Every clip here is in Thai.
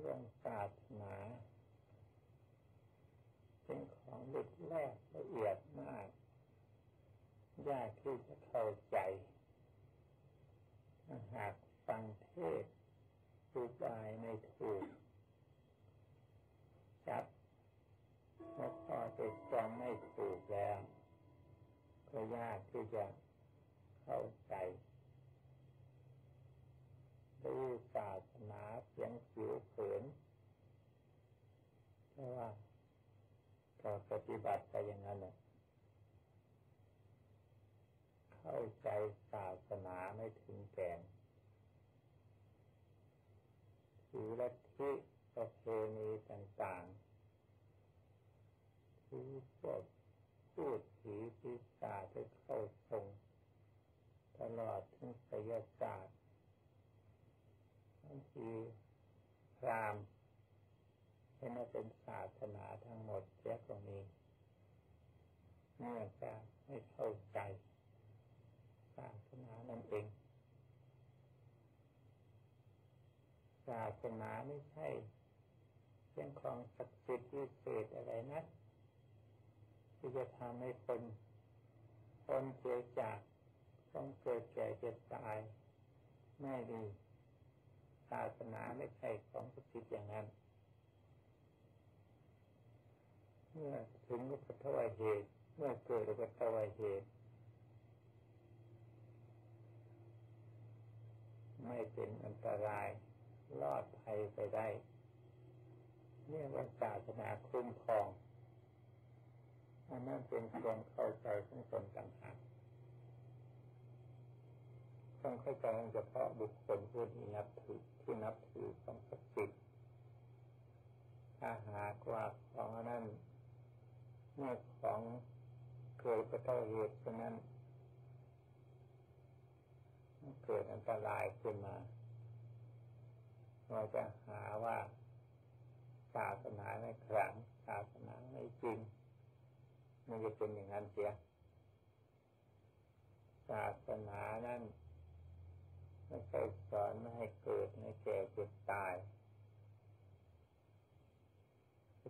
เรื่องศาสนาเป็นของลึกแรกละเอียดมาก ยากที่จะเข้าใจ หากฟังเทศรูบายไม่ถูกจับหัวข้อติดจำไม่ถูกแล้ว ก็ยากที่จะเข้าใจดูศาส ยงผิวเผินเพราะว่าก็ปฏิบัติไปอย่างนั้นเลยเข้าใจศาสนาไม่ถึงแก่นถือลัทธิประเพณีต่างๆถือพวกพูดผีปีศาจที่เข้าทรงตลอดถึงศิลศาสตร์บางที พรามให้มาเป็นศาสนาทั้งหมดเสียตรงนี้เนื่อจากไม่เข้าใจศาสนานั่นเองศาสนาไม่ใช่เรื่องของศักดิ์สิทธิ์วิเศษอะไรนะที่จะทำให้คนคนเกิดจากต้องเกิดแก่เจ็บตายไม่ดี สนาไม่ใช่ของศักดิ์สิทธิอย่างนั้น เมื่อถึงอุปทวเหตุ เมื่อเกิดอุปทวเหตุ ไม่เป็นอันตรายรอดภัยไปได้เนี่ยว่าศาสนาคุ้มครองอันนั้นเป็นความเข้าใจของตนต่างหากต้องเข้าใจเฉพาะบุคคลผู้ที่นับถือ ที่นับถือของศักดิ์สิทธิ์ถ้าหากว่าของนั้นเมื่อของเกิดประตเหตุฉะนั้นเกิดอันตรายขึ้นมา เราจะหาว่าศาสนาไม่ขลังศาสนาไม่จริง มันจะเป็นอย่างนั้นเสียศาสนานั้น ไม่ใช่สอนไม่ให้เกิดไม่แก่เจ็บตาย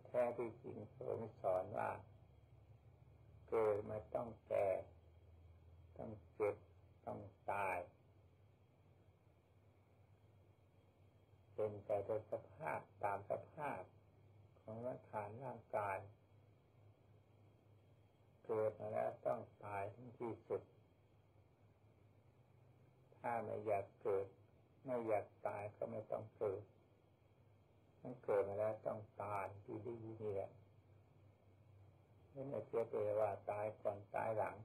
แท้ที่จริงทรงสอนว่า เกิดมาต้องแก่ ต้องเจ็บ ต้องตาย เป็นแต่โดยสภาพตามสภาพของร่างกายร่างกาย เกิดมาแล้วต้องตายทั้งที่สุด ถ้าไม่อยากเกิด ไม่อยากตายก็ไม่ต้องเกิด มันเกิดมาแล้วต้องตายดีดีนี่แหละไม่ได้เชื่อเปว่าตายก่อนตายหลัง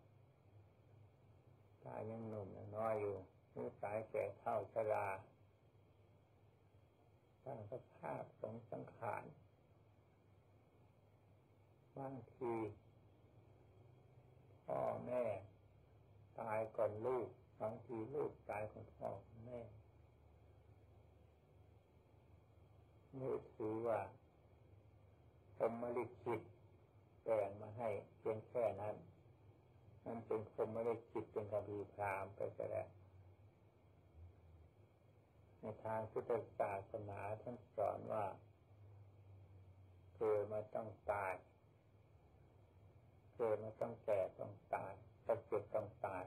ตายยังหนุ่มยังน้อยอยู่หรือตายแก่เท่าชราสร้างสภาพสงสังขารบางทีพ่อแม่ ตายก่อนลูก บางทีลูกตายก่อนพ่อแม่นี่ถือว่าพรมลิขิตแปลงมาให้เพียงแค่นั้น มันเป็นพรมลิขิตเป็นกบีพรามไปก็แล้วในทางพุทธศาสนาท่านสอนว่าเกิดมาต้องตายเกิดมาต้องแก่ต้องเจ็บต้องตาย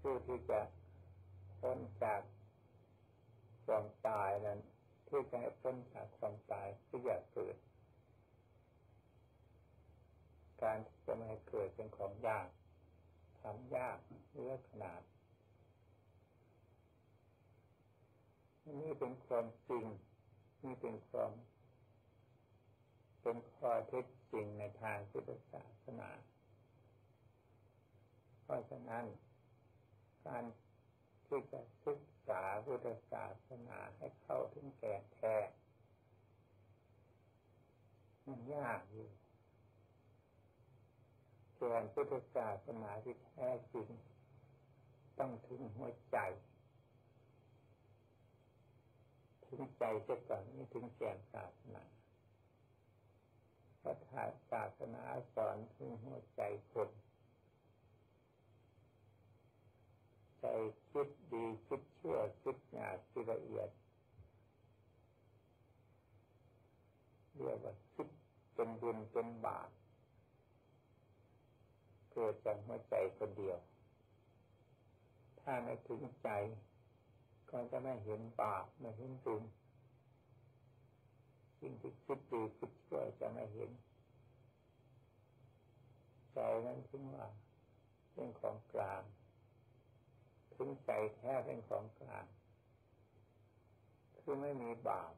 ผู้ ที่จะพ้นจากความตายนั้นที่จะให้พ้นจากความตายที่อยากเกิด การที่จะไม่ให้เกิดเป็นของยากทำยากเลือกขนาดนี่เป็นความจริงนี่เป็นความเป็นข้อเท็จจริงในทางพุทธศาสนา เพราะฉะนั้น การที่จะศึกษาพุทธศาสนาให้เข้าถึงแก่แท้มันยากอยู่แก่พุทธศาสนาที่แท้จริง ต้องถึงหัวใจ ถึงใจจะก่อนนี่ถึงแก่ศาสนาพระศาสนาสอนถึงหัวใจคน ใจคิดดีคิดชชั่วคิดหยาบคิดละเอียดเรียกว่าคิดเป็นบุญเป็นบาปเกิดจากหัวใจคนเดียว ถ้าไม่ถึงใจ ก็จะไม่เห็นบาปไม่เห็นบุญสิ่งที่คิดดีคิดชั่วจะไม่เห็น ใจนั้นถึงว่าเป็นของกลาง ถึงใจแท้เป็นของกลางคือไม่มีบาป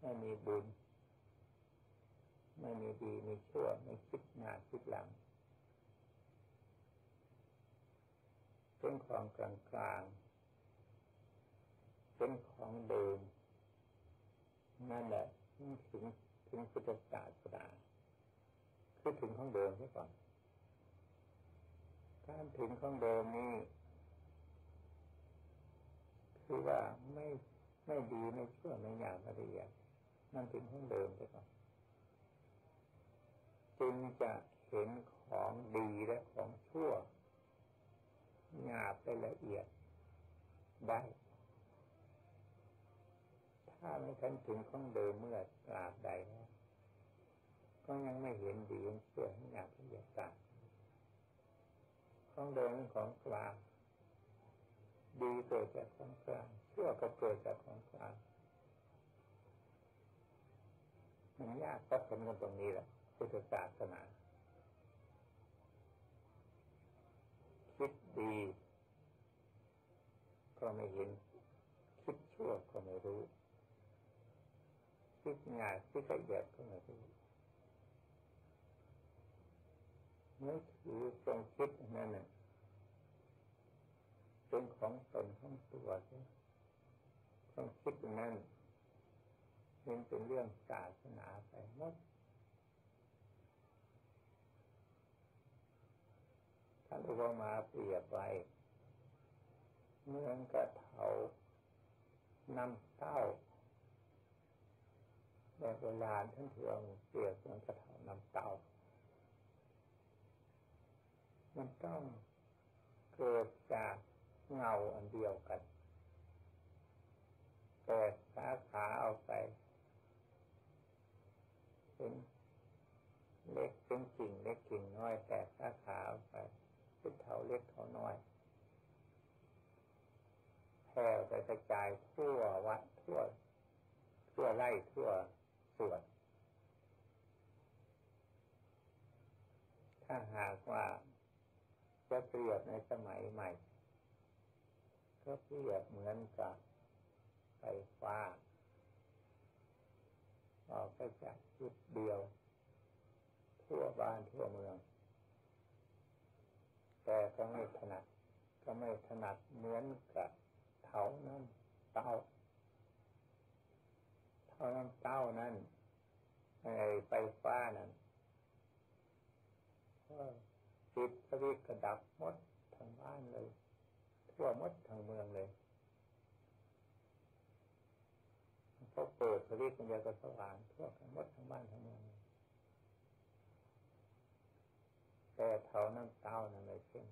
ไม่มีบุญ ไม่มีดีมีชั่วไม่คิดหน้าคิดหลังเป็นของกลางกลางเป็นของเดิมนั่นแหละถึงถึงพุทธศาสนาคือถึงของเดิมใช่ก่อนการถึงของเดิมนี้ คือว่าไม่ไม่ดีไม่ชั่วไม่หยาบไม่ละเอียดนั่นถึงของเดิมใช่ก่อนจึงจะเห็นของดีและของชั่วหยาบไปละเอียดได้ ถ้าไม่ทันถึงของเดิมเมื่อตราบใดแล้วก็ยังไม่เห็นดียังชั่วหยาบละเอียดต่างของเดิมของกลาง ดีเกิดจากของกลางชั่วก็เกิดจากของกลางมันยากก็สมกันตรงนี้แหละพุทธศาสนาคิดดีก็ไม่เห็น คิดชั่วก็ไม่รู้ คิดง่ายคิดละเอียดก็ไม่รู้ไม่ถือตรงคิดนั่นน่ะ เป็นของตนของตัวต้องคิดอย่างนั้นเป็นเป็นเรื่องศาสนาไปหมดท่านอุปมาเปรียบไว้เมือนกับเถาน้ำเต้าในโบราณท่านถือเปรียบเหมือนกับเถาน้ำเต้ามันต้องเกิดจาก เงาอันเดียวกันแต่สาขาเอาไปเป็นเล็กเป็นกิ่งเล็กกิ่งน้อยแต่สาขาเอาไปเป็นเท่าเล็กเท่าน้อยแผ่ไปกระจายทั่ววัดทั่ว ทั่วไร่ทั่วส่วน ถ้าหากว่าจะเปรียบในสมัยใหม่ ก็เปรียบเหมือนกับไฟฟ้าออกไปจากจุดเดียว ทั่วบ้านทั่วเมือง แต่ก็ไม่ถนัด ก็ไม่ถนัดเหมือนกับเท่านั้นเต้าเท่านั้นเต้านั้นไอไฟฟ้านั้นก็ติดสวิตกระดับหมดทั้งบ้านเลย ทั่วมดทางเมืองเลยเขาเปิดสวิตช์มันจะก็สว่างทั่วกันมดทั้งบ้านทั้งเมืองแต่เท่านั้นเต้านั่นเลยเช่น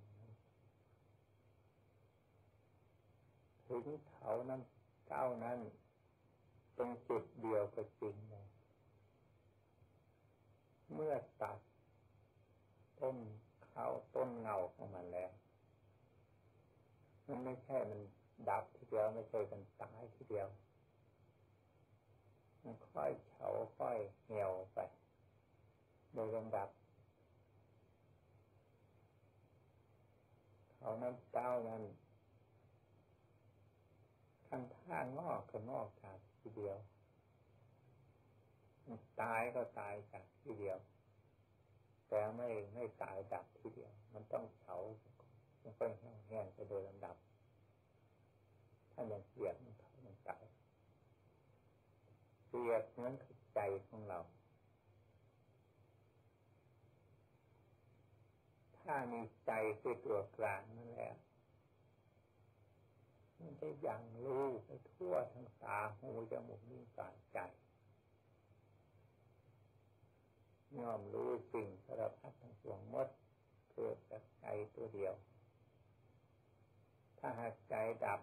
ถึงเท่านั้นเต้านั้นตรงจุดเดียวก็จริงเลยเมื่อตัดต้นเขาต้นเงาของมันแล้ว มันไม่ใช่มันดับทีเดียวไม่ใช่มันตายทีเดียว มันค่อยเฉาค่อยเหี่ยวไป โดยลำดับเขานั้นเต้านั้นทันท่างอกก็งอกจากทีเดียวตายก็ตายจากทีเดียว แต่ไม่ไม่ตายดับทีเดียว มันต้องเฉา มันก็แห้งไปโดยลำดับ ถ้ายังเสียดมันเขามันตายเสียดนั้นคือใจของเรา ถ้ามีใจคือตัวกลางนั่นแหละมันจะยังรู้ไปทั่วทั้งตาหูจมูกนิ้วกายใจย่อมรู้สิ่งสารพัดทั้งปวงหมดเกิดจากใจตัวเดียว ถ้าหากใจดับ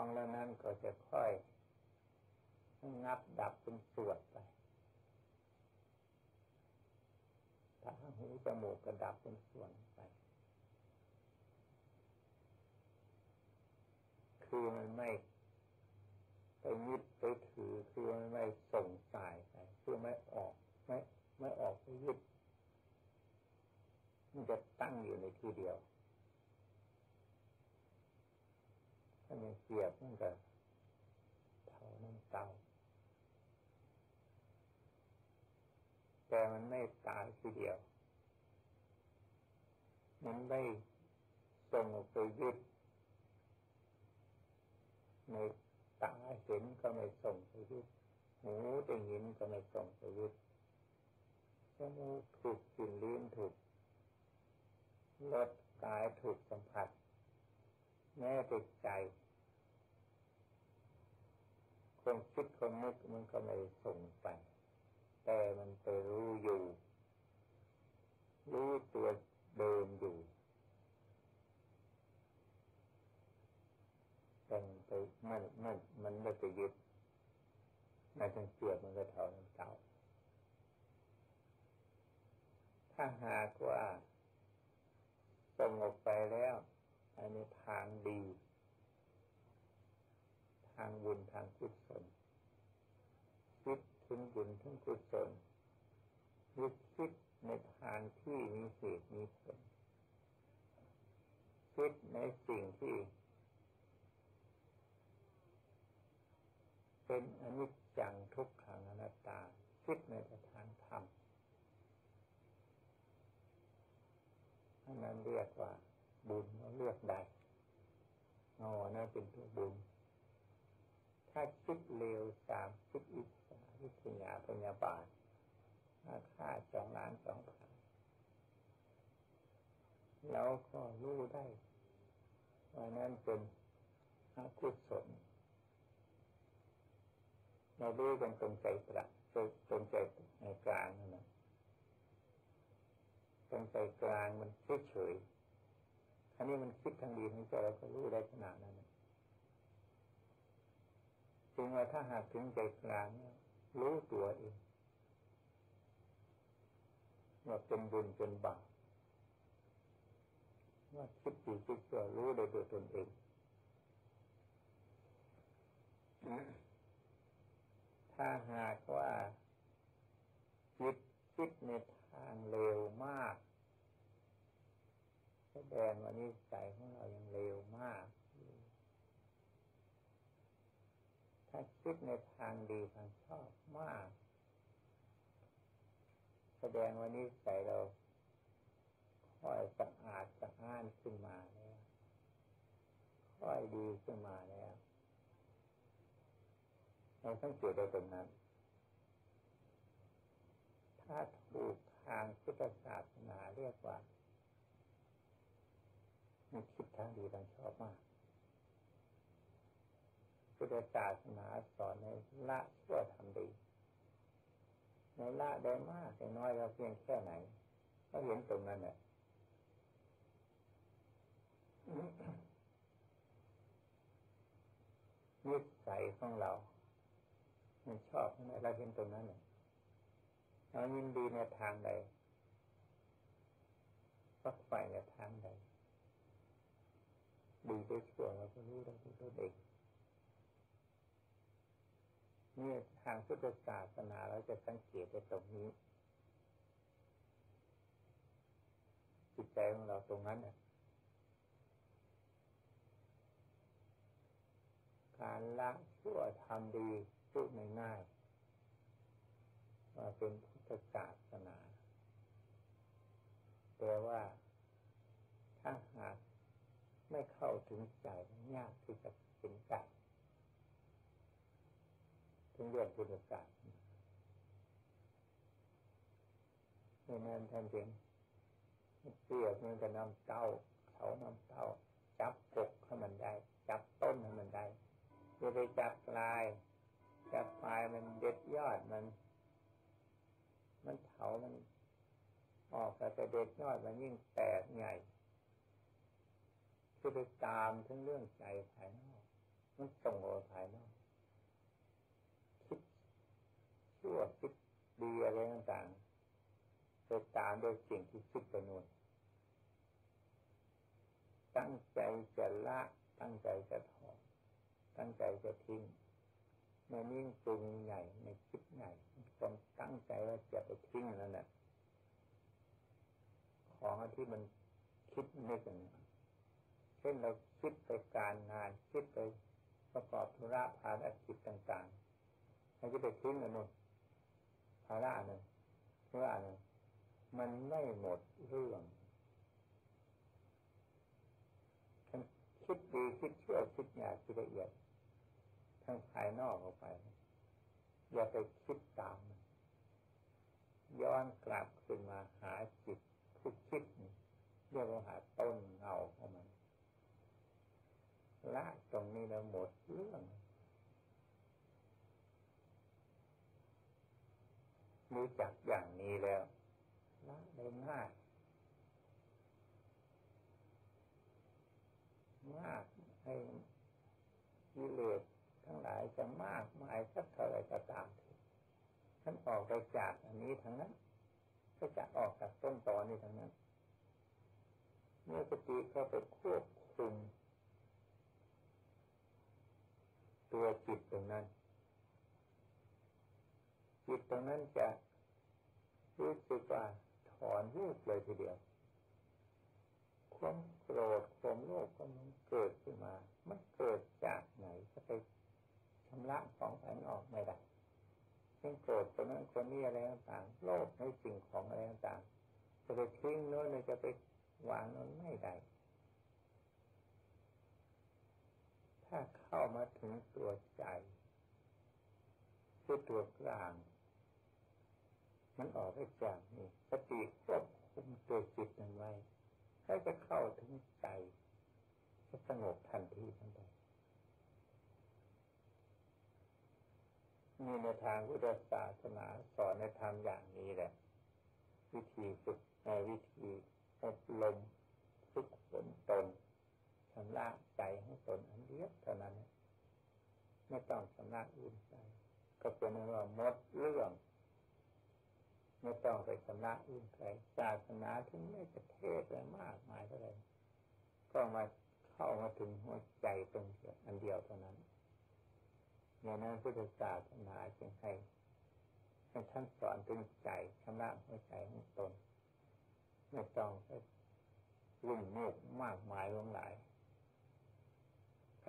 องแล้วนั้นก็จะค่อยงับดับเป็นส่วดไปตาหูจมูกกระดับเป็นส่วนไป คือมันไม่ไปยึดไปถือคือมันไม่ส่งสายไปคือไม่ออกไม่ไม่ออกไปยึดมันจะตั้งอยู่ในที่เดียว ถ้ามันเสียบมันก็เท่านั้นเตาแต่มันไม่ตายทีเดียว มันไม่ส่งไปยึดในตาเห็นก็ไม่ส่งไปยึดหูได้ยินก็ไม่ส่งไปยึดจมูกถูกกลิ่นลิ้นถูกรสกายถูกสัมผัส แม้แต่ใจความคิดความนึกมันก็ไม่ส่งไป แต่มันไปรู้อยู่ รู้ตัวเดินอยู่แต่ไปมันมันมันไม่ไปยึดนายจังเสียบมันก็เท่านั้นเก่าถ้าหากว่าสงบไปแล้ว อันนี้ทางดี ทางบุญทางกุศลคิดถึงบุญถึงกุศลยึดคิดในทางที่มีเหตุมีผลคิดในสิ่งที่ เป็นอนิจจังทุกขังอนัตตาคิดในทางธรรมอันนั้นเรียกว่า บุญเราเลือกได้อ๋อนั่นเป็นตัวบุญ ถ้าคิดเร็วสามคิดอีกวิทยาปัญญาบาทค่าสองล้านสองพันเราก็รู้ได้ว่านั้นเป็นอกุศลเรารู้กันตรงใจประตรงใจในกลางนั่นะตรงใจกลางมันเฉยๆ อันนี้มันคิดทางดีทางใจเราก็รู้ได้ขนาดนั้นจึงว่าถ้าหากถึงใจกลางเนี่ยรู้ตัวเองว่าเป็นบุญเป็นบาปว่าคิดดีคิดชั่วรู้ได้ตัวตนเองถ้าหากว่าคิดคิดในทางเร็วมาก แสดงว่านิสัยของเรายังเร็วมาก ถ้าคิดในทางดีทางชอบมาก แสดงว่านิสัยเราค่อยสะอาดสะอ้านขึ้นมาแล้ว ค่อยดีขึ้นมาแล้วเราต้องเกิดได้ตรงนั้น ถ้าถูกทางพุทธศาสนาเรียกว่า มันคิดทางดีทางชอบมากพุทธศาสนาสอนในละชั่วทำดีในละได้มากได้น้อยเราเพียงแค่ไหนก็เห็นตรงนั้นแหละนิสัยของเรา มันชอบอะไรเราเห็นตรงนั้นเนี่ยเรายินดีในทางใดกใฝ่ในทางใด ดีไปชั่วเราก็รู้ได้ด้วยตัวเองนี่ทางพุทธศาสนาเราจะสังเกตในตรงนี้จิตใจของเราตรงนั้นเนี่ยการละชั่วทำดีพูดง่ายๆว่าเป็นพุทธศาสนาแต่ว่าถ้าหาก ไม่เข้าถึงใจยากที่จะเป็นใจถึงเรื่องพุทธศาสนาในนั้นท่านจึงเปรียบเหมือนกับน้ำเต้าเขาน้ำเต้า จับกกให้มันได้ จับต้นให้มันได้จะไปจับปลาย จับปลายมันเด็ดยอดมัน มันเถามันออกแต่เด็ดยอดมันยิ่งแตกใหญ่ คือไปตามทั้งเรื่องใจภายนอกมันส่งออกภายนอกคิดชั่วคิดดีอะไรต่างๆไปตามโดยสิ่งที่คิดไปนู่นตั้งใจจะละตั้งใจจะถอนตั้งใจจะทิ้งไม่นิ่งปรุงใหญ่ไม่คิดใหญ่ความตั้งใจว่าจะไปทิ้งนั่นแหละของที่มันคิดไม่ถึง เช่นเราคิดไปการงานคิดไปประกอบธุระภารกิจต่างๆเราจะไปทิ้งอันนู้นภาระหนึ่งธุระหนึ่งมันไม่หมดเรื่องคิดดีคิดชั่วคิดหยาบคิดละเอียดทั้งภายนอกออกไป อย่าไปคิดตามมันย้อนกลับขึ้นมาหาจิตผู้คิดเรียกว่าหาต้นเงาของมัน ละตรงนี้แล้วหมดเรื่องรู้จักอย่างนี้แล้วละได้ง่ายมากให้กิเลสทั้งหลายจะมากมายสักเท่าไรก็ตามท่านออกไปจากอันนี้ทั้งนั้นก็จะออกจากต้นตอนี้ทั้งนั้น เมื่อสติเข้าไปควบคุม ตัวจิตตรงนั้น จิตตรงนั้นจะรู้สึกว่าถอนรูปเลยทีเดียว ความโกรธความโลภมันเกิดขึ้นมา มันเกิดจากไหนจะไปชำระของภายนออกไม่ได้เช่นโกรธคนนั้นคนนี้อะไรต่างๆโลภในสิ่งของอะไรต่างๆจะไปทิ้งโน้นจะไปวางโน้นไม่ได้ ถ้าเข้ามาถึงตัวใจคือตัวกลาง มันออกไปจากนี่สติควบคุมตัวจิตนั้นไว้ถ้าจะเข้าถึงใจจะสงบทันทีทันใดมีในทางพุทธศาสนาสอนในธรรมอย่างนี้แหละ วิธีฝึกในวิธีอบรมฝึกฝนตนชำระใจให้ตนอัน เดียวเท่านั้นไม่ต้องชำระอื่นใจก็เป็นว่าหมดเรื่องไม่ต้องไปชำระอื่นใครศาสนาถึงไม่จะเทศอะไรมากมายเท่าไรก็มาเข้ามาถึงหัวใจตรงเดียวอันเดียวเท่านั้นอย่างนั้นพุทธศาสนาจึงให้ให้ท่านสอนถึงใจชำระหัวใจของตน ไม่ต้องไปรุ่มมุกมากมายลงหลาย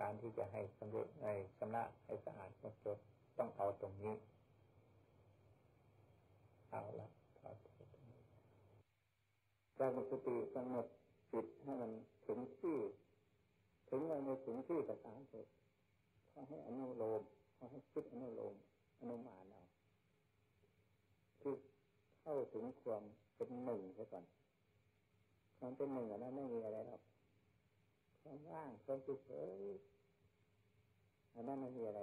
การที่จะให้สำเร็จในชำระให้สะอาดหมดจดต้องเอาตรงนี้ เอาละถอดตรงนี้การสติกำหนดจิตให้มันถึงที่ ถึงในถึงที่ประสานเสร็จเขาให้อนุโลมเขาให้คิดอนุโลมอนุมานเอาคือเข้าถึงความเป็นหนึ่งซะก่อนความเป็นหนึ่งอันนั้นไม่มีอะไรหรอก วามว่างความเฉยอันนั้นไม่มีอะไร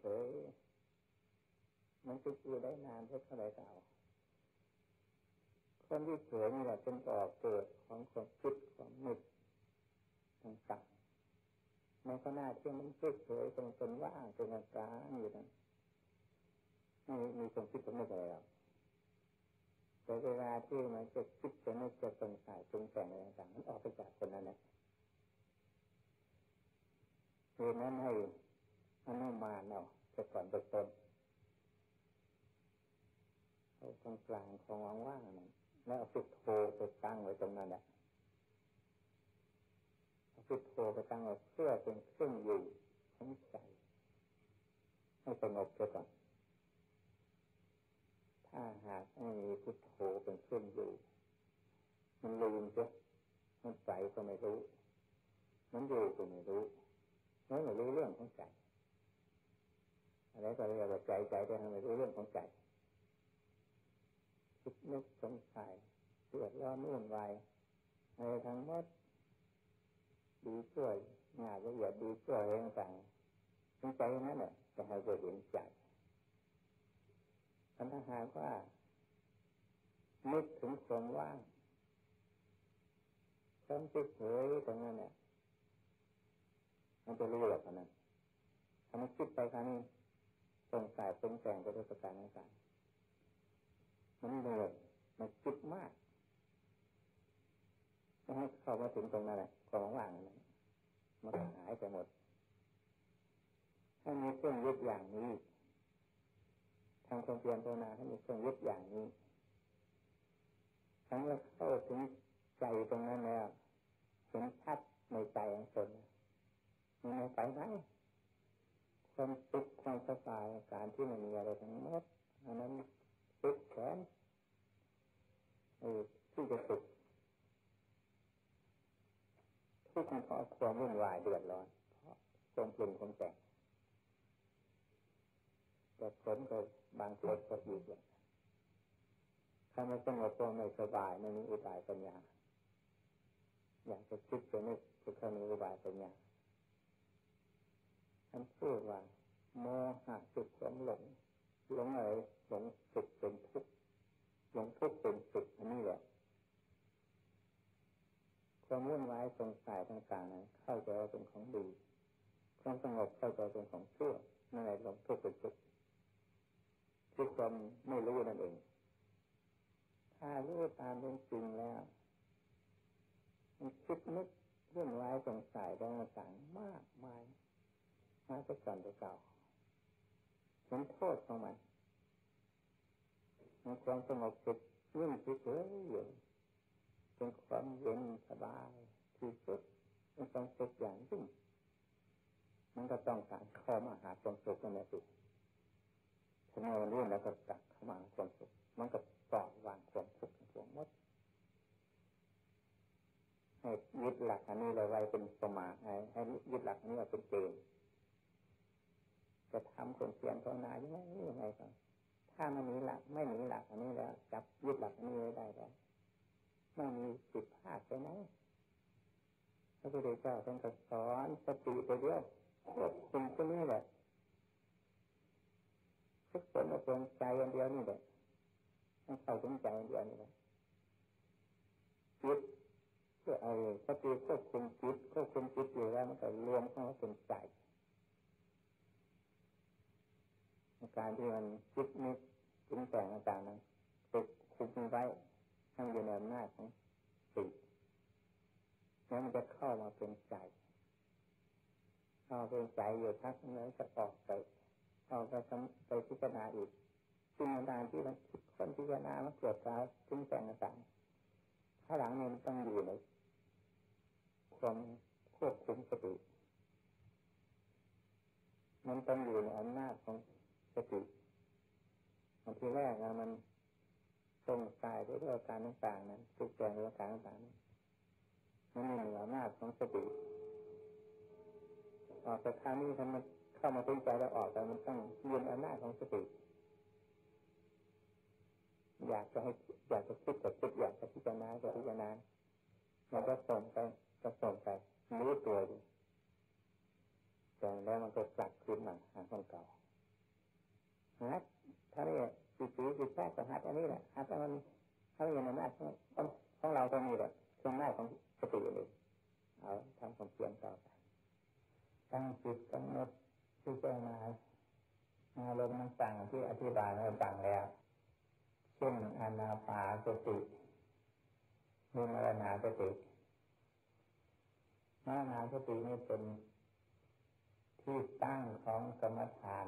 เฉยมันจะอยู่ได้นานเท่าไหร่ก็เอาความที่เฉยนี่แหละเป็นต่อเกิดของความคิดความนึกต่างๆในขณะที่มันเฉยๆตรงเป็นว่างตรงกลางอยู่นั้นไม่มีความคิดความนึกอะไรหรอกแต่เวลาที่มันจะคิดจะนึกจะสงสัยปรุงแต่งอะไรต่างๆมันออกไปจากคนนั้นแหละ เหตุนั้นให้อนุมาเอาะจะก่อนเบื้องต้นเอาตรงกลางของว่างๆนั้นแล้วเอาพุทโธไปตั้งไว้ตรงนั้นแหละเอาพุทโธไปตั้งไว้เพื่อเป็นเครื่องอยู่ของใจให้สงบไปก่อนถ้าหากไม่มีพุทโธเป็นเครื่องอยู่ มันลืมจ้ะมันใจก็ไม่รู้ มันอยู่ก็ไม่รู้ มันไม่รู้เรื่องของใจอะไรก็เรียกว่าใจใจแต่ทำไมรู้เรื่องของใจคิดนึกสงสัยเดือดร้อนวุ่นวายอะไรทั้งหมดดีช่วยงานละเอียดดีช่วยอะไรต่างๆทั้งใจนั้นแหละจะให้เราเห็นใจถ้าหากว่านึกถึงความว่างความเฉยตรงนั้นเนี่ย มันจะรู้หรอกนั้นทำให้คิดไปครั้งนี้สงสัยเป็นแสงไปด้วยประการต่างๆมันเหนื่อยมันคิดมากไม่ให้เข้ามาถึงตรงนั้นแหละความว่างนั้นมันหายไปหมด ถ้ามีเครื่องยึดอย่างนี้ทางความเพียรภาวนาถ้ามีเครื่องยึดอย่างนี้ทั้งเมื่อเข้าถึงใจตรงนั้นแล้วเห็นชัดในใจของตน ไม่ไปไหนความสุขความสบายการที่มันมีอะไรทั้งหมดอันนั้นสุขแขนเออที่จะสุขทุกข์เพราะความวุ่นวายเดือดร้อนเพราะความปรุงความแต่งแต่ผลก็บางคนก็อยู่อย่างถ้าไม่สงบตัวไม่สบายไม่มีอุบายปัญญา อยากจะคิดจะนึกจะเข้ามีอุบายปัญญา ท่านพูดว่าโมหะสุขความหลงหลงอะไรหลงสุขเป็นทุกข์หลงทุกข์เป็นสุขอันนี้แหละความวุ่นวายสงสัยต่างๆนั้นเข้าใจว่าเป็นของดีความสงบเข้าใจเป็นของชั่วนั่นแหละหลงทุกข์เป็นสุขคือความไม่รู้นั่นเองถ้ารู้ตามเป็นจริงแล้วมันคิดนึกเรื่องร้ายสงสัยต่างๆมากมาย มาจะก่อนจะเก่าเห็นโทษของมันมันความสงบสุขยิ่งสุดอยู่เป็นความเย็นสบายที่สุดเป็นความสุขอย่างยิ่งมันก็ต้องการเข้ามาหาความสุขกันนะสิถ้าเราเรื่องแล้วก็กลับเข้ามาความสุขมันก็ปล่อยวางความทุกข์ทั้งหมดให้ยึดหลักอันนี้เราไว้เป็นสมาให้ให้ยึดหลักนี้ไว้เป็นเกณฑ์ จะทำคนเพียรภาวนายังไงยังไงก็ถ้าไม่มีหลักไม่มีหลักอันนี้แล้วจับยึดหลักอันนี้ไว้ได้แล้วไม่มีผิดพลาดไปไหนพระพุทธเจ้าท่านก็สอนสติไปเดียควบคุมตรงนี้แหละทุกคนมาเป็นใจอันเดียวนี่แหละต้องเข้าถึงใจอันเดียวนี่แหละจิตเพื่อเอาสติควบคุมจิตควบคุมจิตอยู่แล้วมันก็รวมเข้าเป็นใจ การที่มันคิดนึกปรุงแต่งต่างๆนั้นฝึกคุมไว้ทั้งอยู่ในอำนาจของสิแล้วมันจะเข้ามาเป็นใจเข้าเป็นใจอยู่ทักนั้นจะออกไปเอาไปไปพิจารณาอีกสิ่งต่างๆที่มันคิดคนพิจารณามันเกิดการปรุงแต่งต่างๆข้าหลังนี่มันต้องอยู่ในความควบคุมสติมันต้องอยู่ในอำนาจของ สติบางทีแรกนะมันตรงกายด้วยอาการต่างๆนั้นทุกแรงอาการต่างๆนั้นมันมีเหนืออำนาจของสติออกจากทางนี้ทำมันเข้ามาเป็นใจแล้วออกแต่มันต้องยืนอำนาจของสติอยากจะให้อยากจะคิดกับคิดอยากจะพิจารณาจะพิจารณามันก็ส่งไปก็ส่งไปรู้ตัวอยู่แต่แล้วมันก็กลับคืนมาหาคนเก่า หัดถ้าเรียกสิสีสิตแท้ก็หัดอันนี้แหละหัดแต่มันเขาเรียนอำนาจของของเราตรงนี้แหละเครื่องหน้าของสติเลยเอาทำความเพียรต่อไปตั้งจิตกำหนดพิจารณาอารมณ์ต่างที่อธิบายให้ฟังแล้วเช่นอนาปาสติมีมรณาสติมรณาสตินี่เป็นที่ตั้งของกรรมฐาน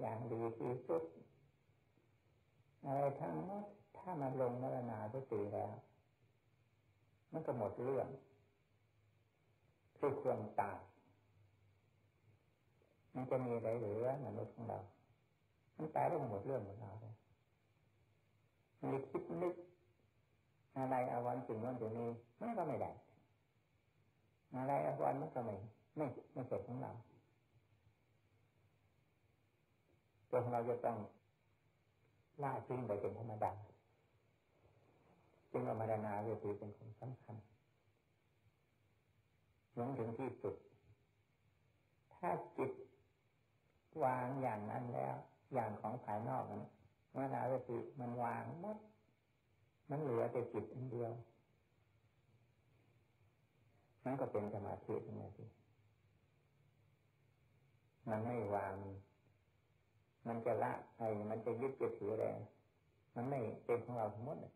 อย่างดีที่สุดอะไรทั้งหมดถ้ามันลงมรณาสติแล้ว มันก็หมดเรื่องคือความตายมันจะมีอะไรเหลือมนุษย์ของเรา มันตายแล้วหมดเรื่องหมดราวเลยมีคิดนึกอะไรอาวันสิ่งนั้นสิ่งนี้มันก็ไม่ได้อะไรอาวันมันก็ไม่ไม่ไม่เกิดของเรา ตัวของเราจะต้องล่าทิ้งไปเป็นธรรมดาจึงเอามาดนาเวทีเป็นของสำคัญลงถึงที่สุด ถ้าจิตวางอย่างนั้นแล้ว อย่างของภายนอกนั้นมรณาเวทีมันวางหมด มันเหลือแต่จิตอันเดียวนั่นก็เป็นสมาธินี่ทีมันไม่วาง มันจะละไอ้มันจะยึดจะถืออะไรมันไม่เป็นของเราทั้งหมดเลย